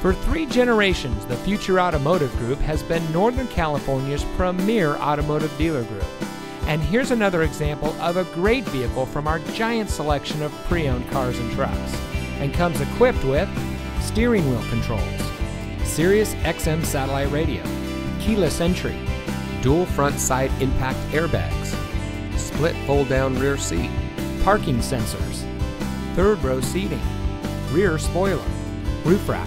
For three generations, the Future Automotive Group has been Northern California's premier automotive dealer group. And here's another example of a great vehicle from our giant selection of pre owned cars and trucks. And comes equipped with steering wheel controls, Sirius XM satellite radio, keyless entry, dual front side impact airbags, split fold down rear seat, parking sensors, third row seating, rear spoiler, roof rack,